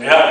Yeah.